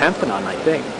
Pantheon, I think.